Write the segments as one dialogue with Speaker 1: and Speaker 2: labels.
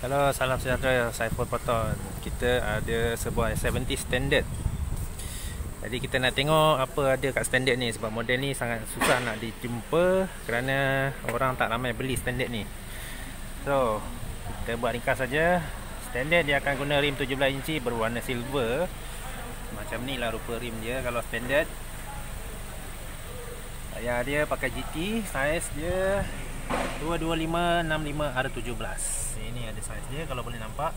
Speaker 1: Hello, salam sejahtera. Saya Paul Poton. Kita ada sebuah 70 standard. Jadi kita nak tengok apa ada kat standard ni sebab model ni sangat susah nak dijumpa kerana orang tak ramai beli standard ni. So, kita buat ringkas saja. Standard dia akan guna rim 17 inci berwarna silver. Macam ni lah rupa rim dia kalau standard. Yang dia pakai GT, saiz dia 22565 R17 ini ada saiz dia kalau boleh nampak.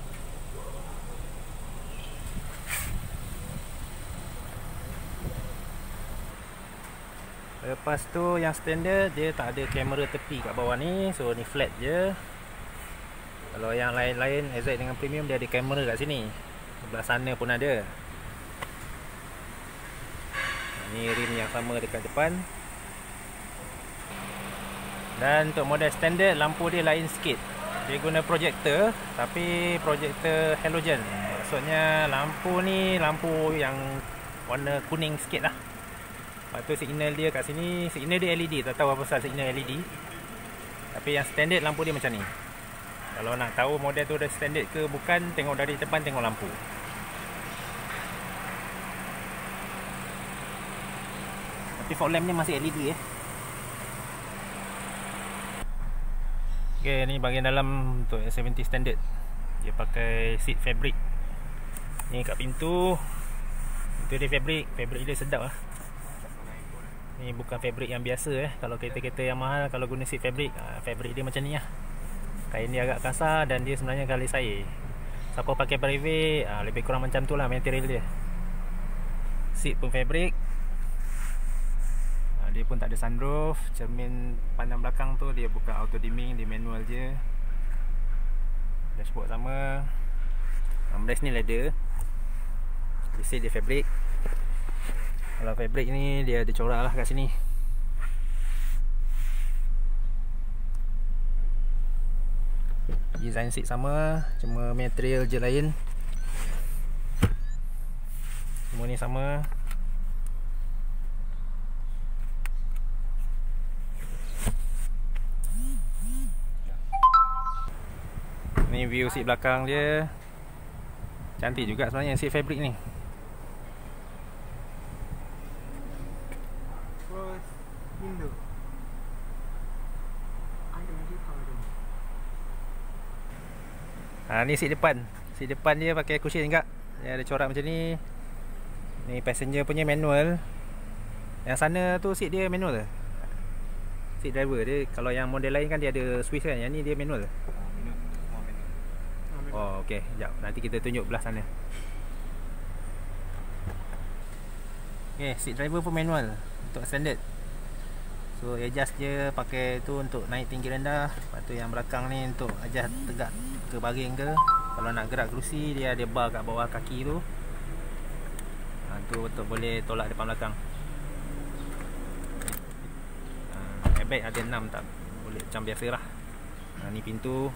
Speaker 1: Lepas tu yang standard dia tak ada kamera tepi kat bawah ni. So ni flat je. Kalau yang lain-lain AZ dengan premium dia ada kamera kat sini. Sebelah sana pun ada. Ni rim yang sama dekat depan dan untuk model standard lampu dia lain sikit. Dia guna projektor tapi projektor halogen. Maksudnya lampu ni lampu yang warna kuning sikit lah. Lepas tu signal dia kat sini signal dia LED tak tahu apa pasal signal LED tapi yang standard lampu dia macam ni. Kalau nak tahu model tu dah standard ke bukan tengok dari depan tengok lampu. Tapi fog lamp ni masih LED eh Okay, ni bahagian dalam untuk S70 standard. Dia pakai seat fabric. Ni kat pintu. Itu dia fabric. Fabric dia sedap lah Ni bukan fabric yang biasa eh. Kalau kereta-kereta yang mahal Kalau guna seat fabric ah, Fabric dia macam ni lah Kain dia agak kasar Dan dia sebenarnya kali saya Siapa pakai private ah, Lebih kurang macam tu lah material dia. Seat pun fabric dia pun tak ada sunroof. Cermin pandang belakang tu dia bukan auto dimming dia manual je. Dashboard sama. Armrest ni leather. Dia dia fabric. Kalau fabric ni dia ada corak lah kat sini. Design seat sama cuma material je lain. Semua ni sama view seat belakang dia. Cantik juga sebenarnya seat fabric ni. Ha, ni seat depan. Seat depan dia pakai cushion juga. Dia ada corak macam ni. Ni passenger punya manual. Yang sana tu seat dia manual. Seat driver dia Kalau yang model lain kan dia ada switch kan. Yang ni dia manual. Oh okey, jap. Nanti kita tunjuk belah sana. Okey, seat driver pun manual untuk standard. So adjust je pakai tu untuk naik tinggi rendah. Lepas tu yang belakang ni untuk adjust tegak ke baring ke. Kalau nak gerak kerusi dia ada bar kat bawah kaki tu. Ha, tu untuk boleh tolak depan belakang. Ha, airbag ada 6 tak boleh macam biasa lah. Ha, ni pintu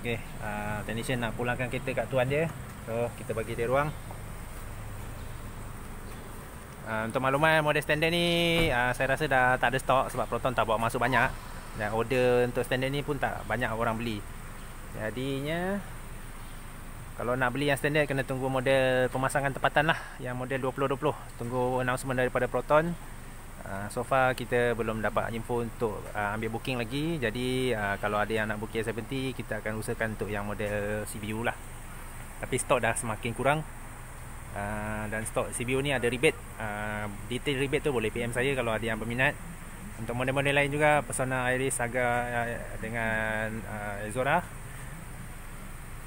Speaker 1: Okey, uh, technician nak pulangkan kereta kat tuan dia. So, kita bagi dia ruang. Uh, untuk makluman model standard ni uh, saya rasa dah tak ada stok sebab Proton tak bawa masuk banyak. Dan order untuk standard ni pun tak banyak orang beli. Jadinya kalau nak beli yang standard kena tunggu model pemasangan tempatan lah yang model 2020. Tunggu announcement daripada Proton. Uh, so far kita belum dapat info untuk uh, ambil booking lagi. Jadi uh, kalau ada yang nak booking S70 Kita akan usahakan untuk yang model CBU lah. Tapi stok dah semakin kurang. Uh, Dan stok CBU ni ada rebate. Uh, Detail rebate tu boleh PM saya kalau ada yang berminat. Untuk model-model lain juga Persona Iris Saga uh, dengan uh, Zora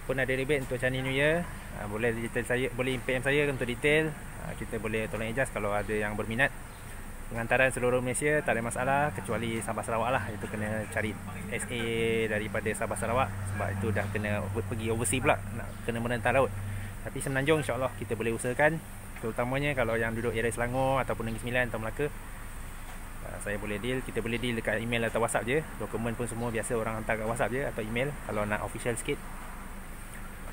Speaker 1: Pun ada rebate untuk Chinese New Year. Uh, Boleh detail saya boleh PM saya untuk detail. Uh, Kita boleh tolong adjust kalau ada yang berminat pengantaran seluruh Malaysia tak ada masalah kecuali Sabah Sarawak lah. Itu kena cari SA daripada Sabah Sarawak. Sebab itu dah kena pergi overseas pula nak kena menentang laut. Tapi Semenanjung insyaAllah kita boleh usahakan. Terutamanya kalau yang duduk area Selangor ataupun Negeri Sembilan atau Melaka uh, saya boleh deal. Kita boleh deal dekat email atau whatsapp je. Dokumen pun semua biasa orang hantar kat whatsapp je atau email. Kalau nak official sikit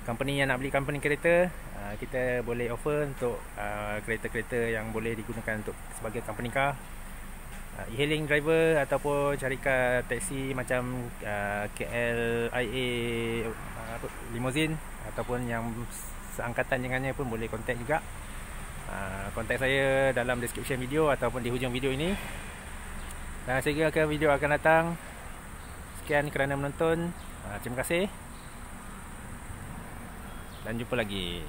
Speaker 1: company yang nak beli company kereta uh, kita boleh offer untuk uh, kereta-kereta yang boleh digunakan untuk sebagai company car uh, e-hailing driver ataupun syarikat taksi macam uh, KLIA uh, limousine ataupun yang seangkatan dengannya pun boleh contact juga. Uh, contact saya dalam description video ataupun di hujung video ini. Dan akan video akan datang. Sekian kerana menonton. Uh, terima kasih. Dan jumpa lagi.